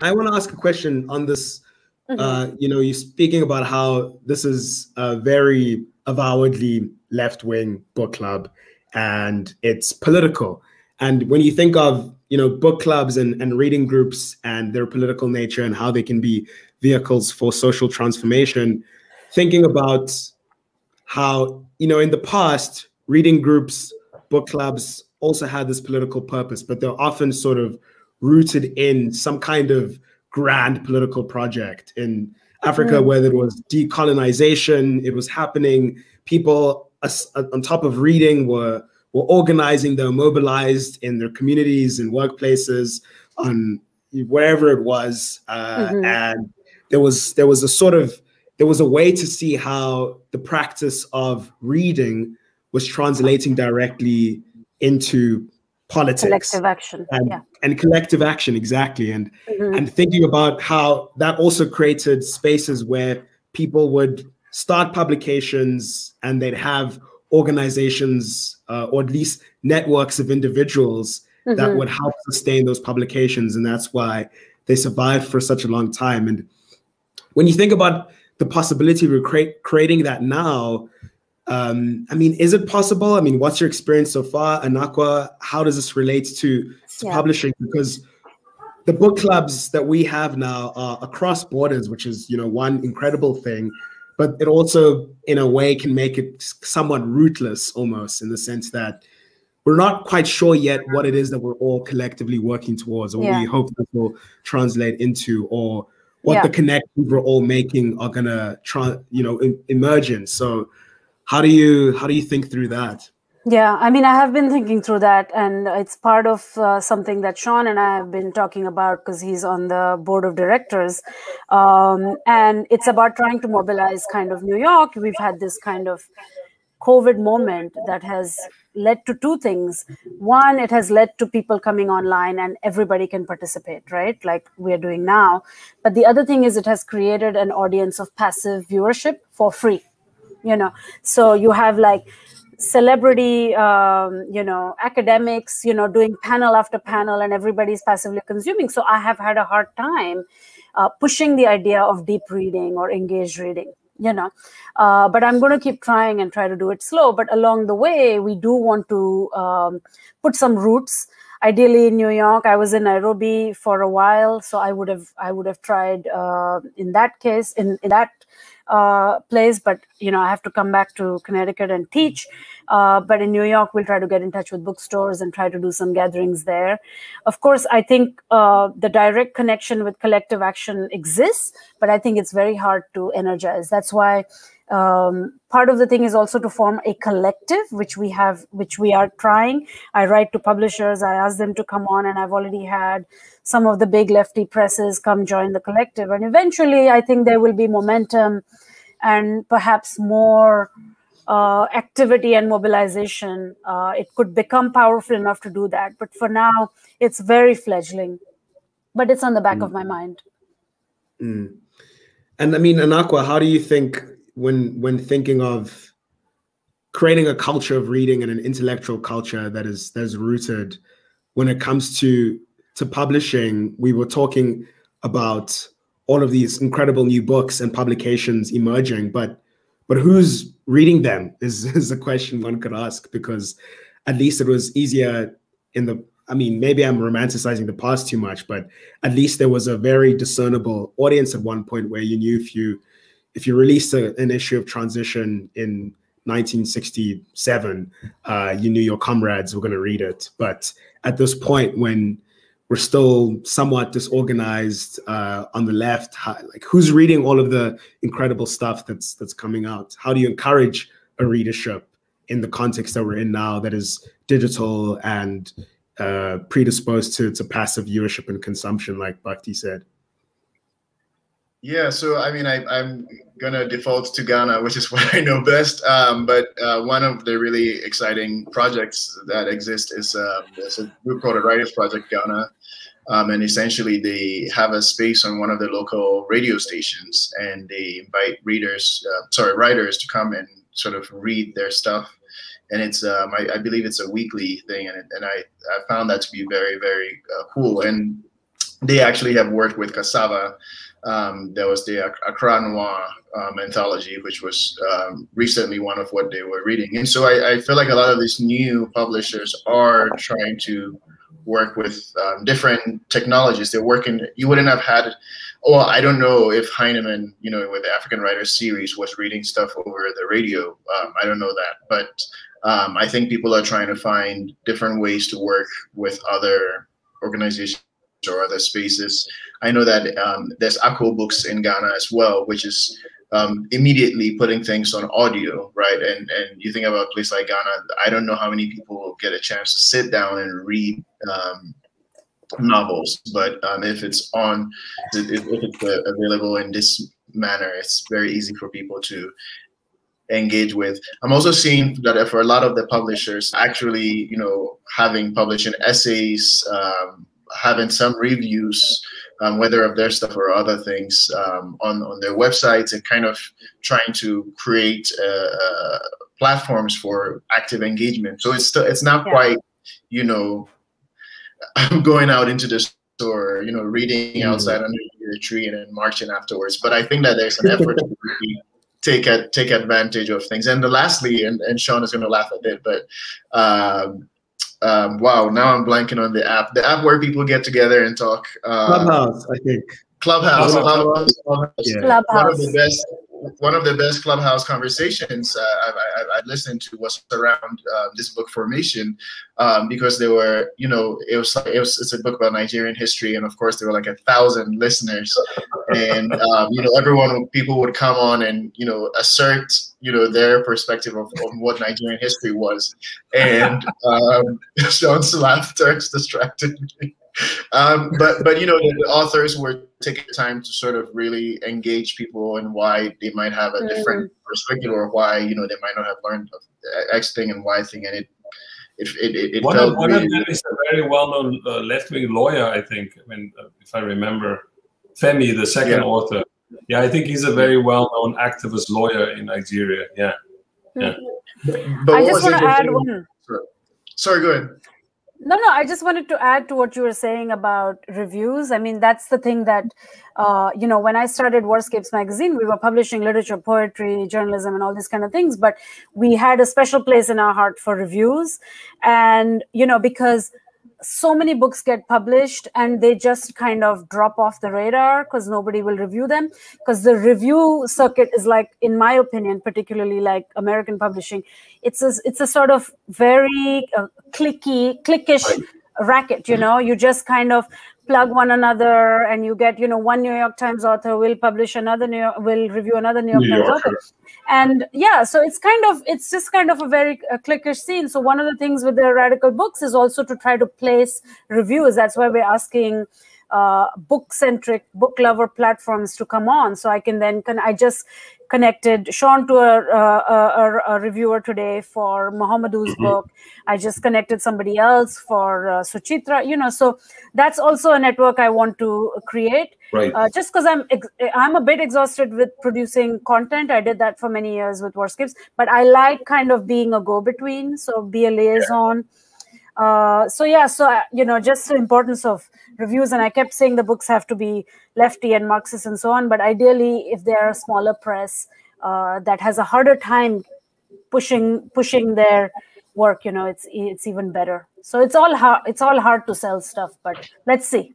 I want to ask a question on this. Mm-hmm. Uh, you know, you're speaking about how this is a very avowedly left wing book club and it's political. And when you think of you know book clubs and, and reading groups and their political nature and how they can be vehicles for social transformation, thinking about how you know in the past reading groups, book clubs also had this political purpose, but they're often sort of rooted in some kind of grand political project in Africa, mm. whether it was decolonization, it was happening. People on top of reading were were organizing, they were mobilized in their communities and workplaces on wherever it was, uh, mm-hmm. and there was there was a sort of there was a way to see how the practice of reading was translating directly into politics collective action and, yeah. and collective action exactly and mm-hmm. and thinking about how that also created spaces where people would start publications and they'd have organizations uh, or at least networks of individuals mm-hmm. that would help sustain those publications and that's why they survived for such a long time and when you think about the possibility of create, creating that now um, I mean, is it possible? I mean, what's your experience so far? Anakwa, how does this relate to, to yeah. publishing? Because the book clubs that we have now are across borders, which is, you know, one incredible thing. But it also, in a way, can make it somewhat rootless almost in the sense that we're not quite sure yet what it is that we're all collectively working towards or yeah. we hope that will translate into or what yeah. the connections we're all making are gonna try, you know, emerge in. So how do you how do you think through that? Yeah i mean i have been thinking through that and it's part of uh, something that sean and i have been talking about because he's on the board of directors. Um, and it's about trying to mobilize kind of new york. We've had this kind of covid moment that has led to two things. One it has led to people coming online and everybody can participate right? Like we're doing now. But the other thing is it has created an audience of passive viewership for free you know. So you have like celebrity um, you know academics you know doing panel after panel and everybody's passively consuming. So i have had a hard time uh, pushing the idea of deep reading or engaged reading you know. Uh, but i'm going to keep trying and try to do it slow. But along the way we do want to um, put some roots ideally in new york i was in nairobi for a while so i would have i would have tried uh, in that case in, in that uh, place, but you know I have to come back to Connecticut and teach. Uh, but in New York, we'll try to get in touch with bookstores and try to do some gatherings there. Of course, I think uh, the direct connection with collective action exists, but I think it's very hard to energize. That's why um, part of the thing is also to form a collective which we have which we are trying. I write to publishers i ask them to come on and i've already had some of the big lefty presses come join the collective. And eventually i think there will be momentum and perhaps more uh, activity and mobilization. Uh, it could become powerful enough to do that. But for now it's very fledgling. But it's on the back mm. of my mind. Mm. and i mean anakwa how do you think when when thinking of creating a culture of reading and an intellectual culture that is that is rooted when it comes to to publishing we were talking about all of these incredible new books and publications emerging but but who's reading them is is a question one could ask because at least it was easier in the i mean maybe i'm romanticizing the past too much but at least there was a very discernible audience at one point where you knew if you if you released a, an issue of transition in 1967, uh, you knew your comrades were going to read it. But at this point, when we're still somewhat disorganized uh, on the left, how, like who's reading all of the incredible stuff that's that's coming out? How do you encourage a readership in the context that we're in now, that is digital and uh, predisposed to, to passive viewership and consumption, like Bhakti said? Yeah, so I mean, I, am gonna default to Ghana, which is what I know best. Um, but uh, one of the really exciting projects that exist is there's a group called the Writers Project Ghana, um, and essentially they have a space on one of the local radio stations, and they invite readers, uh, sorry, writers, to come and sort of read their stuff. And it's, um, I, I, believe it's a weekly thing, and, and I, I found that to be very, very uh, cool. And they actually have worked with Cassava. Um, there was the Accra Noir um, anthology, which was um, recently one of what they were reading. And so I, I, feel like a lot of these new publishers are trying to work with um, different technologies. They're working, you wouldn't have had, well, I don't know if Heinemann, you know, with the African Writers series was reading stuff over the radio. Um, I don't know that. But um, I think people are trying to find different ways to work with other organizations or other spaces. I know that um, there's Akoo Books in Ghana as well, which is um, immediately putting things on audio, right? And and you think about a place like Ghana, I don't know how many people get a chance to sit down and read um, novels, but um, if it's on, if, if it's uh, available in this manner, it's very easy for people to engage with. I'm also seeing that for a lot of the publishers, actually, you know, having publishing essays, um, having some reviews, um, whether of their stuff or other things um, on on their websites, and kind of trying to create uh, uh, platforms for active engagement. So it's still it's not yeah. quite, you know, I'm going out into the store, you know, reading mm. outside under the tree and then marching afterwards. But I think that there's an effort to really take a, take advantage of things. And the lastly, and, and Sean is going to laugh a bit, but um, um, wow, now I'm blanking on the app. The app where people get together and talk. Uh, Clubhouse, I think. Clubhouse. Clubhouse. Clubhouse. Yeah. Clubhouse. One of the best one of the best clubhouse conversations uh, I, I, listened to was around uh, this book formation um, because there were you know it was like it was it's a book about Nigerian history and of course there were like a thousand listeners. And um, you know everyone people would come on and you know assert you know their perspective of, of what Nigerian history was. And um, Sean's laughter distracted me um, but but you know the, the, authors were taking time to sort of really engage people and why they might have a different mm. perspective or why you know they might not have learned X thing and Y thing and it it it, it one felt of, one really, of them is a very well-known uh, left-wing lawyer I think I mean uh, if I remember Femi the second yeah. author yeah I think he's a very well-known activist lawyer in Nigeria yeah yeah. But I just want to add one. Sorry, go ahead. No, no, I just wanted to add to what you were saying about reviews. I mean, that's the thing that, uh, you know, when I started Warscapes magazine, we were publishing literature, poetry, journalism, and all these kind of things. But we had a special place in our heart for reviews. And, you know, because so many books get published and they just kind of drop off the radar because nobody will review them. Because the review circuit is like in my opinion particularly like american publishing it's a it's a sort of very uh, clicky clickish racket you know? You just kind of plug one another and you get you know one new york times author will publish another new york, will review another new york new times author. and yeah so it's kind of it's just kind of a very uh, clickish scene. So one of the things with the radical books is also to try to place reviews that's why we're asking uh, book centric book lover platforms to come on so i can then can i just connected Sean to a, a, a, a reviewer today for muhammadu's mm-hmm. book. I just connected somebody else for uh, Suchitra. You know, so that's also a network I want to create. Right. Uh, just because I'm ex- I'm a bit exhausted with producing content. I did that for many years with Warscapes, but I like kind of being a go-between. So be a liaison. Yeah uh, so yeah, so uh, you know, just the importance of reviews, and I kept saying the books have to be lefty and Marxist and so on. But ideally, if they are a smaller press uh, that has a harder time pushing pushing their work, you know, it's it's even better. So it's all hard. It's all hard to sell stuff, but let's see.